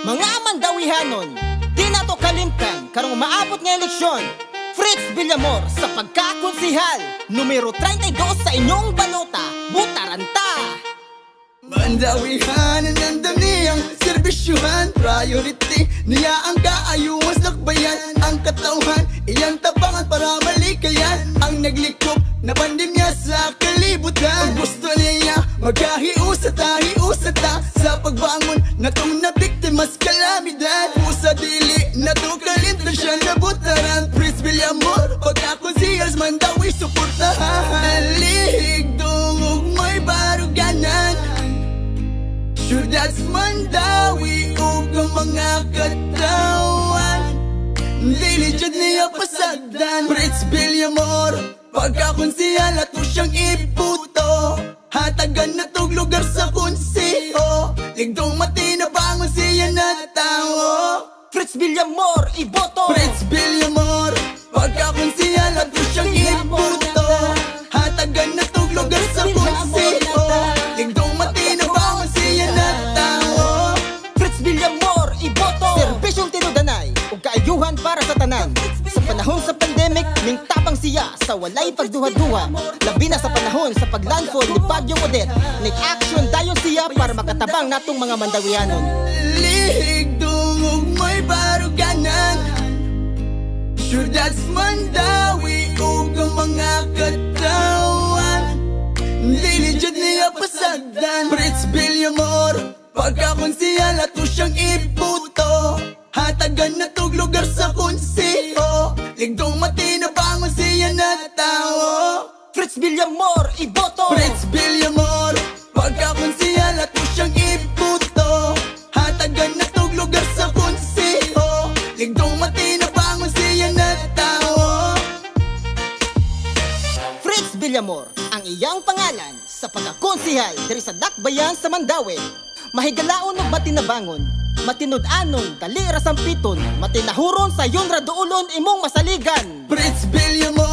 Mga mandawihanon, di na to kalimtan. Karong maabot nga eleksyon. Fritz Villamor sa pagkakonsihal, numero 32 sa inyong balota, butaranta. Mandawihan ang niyang serbisyuhan Priority niya ang kaayuwas lakbayan Ang katauhan, iyang tabangan para malikayan. Ang naglikop na pandemya sa kalibutan. Ang gusto niya magkahiusat ta, hiusat ta Sa pagbangon na tong dili na to kalimtan siya nabutaran. Prince Villamor, pagkakonsiyas mandawi suportahan. Lihig dungog may baruganan. Syudad Mandawi ug ang mga katawan. Diligid niya pasagdan Fritz Villamor Pagkakonsiyal ato siyang iputo. Hatagan na tog lugar sa konsiho. Ligdong matina Villamor, iboto. Fritz Villamor Pagkakonsiyal ato siyang iputo Hatagan na tog lugar sa konsiho Ligdong matina bangon siya na tao Fritz Villamor, iboto. Serbisyong tinudanay, ug kaayuhan para sa tanan. Sa panahon sa pandemic, ning tabang siya sa walay pagduha-duha. Labi na sa panahon sa paglandfall ni Baguio Odette. Nag-action dayon siya para makatabang natong mga mandawianon. May baruganan Syudad Mandawi ug ang mga katawan. Diligid niya pasagdan Fritz Villamor Pagkakonsiyal ato siyang iputo Hatagan na tog lugar sa konsiho. Ligdong matina bangon siya na tao. Fritz Villamor, iboto. Fritz Villamor Villamor, ang iyang pangalan sa pagkakonsihal diri sa Dakbayan sa Mandawi. Mahigalaon ug matinabangon, matinud-anon, dali ra sampiton, matinahuron sa yon raduulon imong masaligan. Fritz Villamor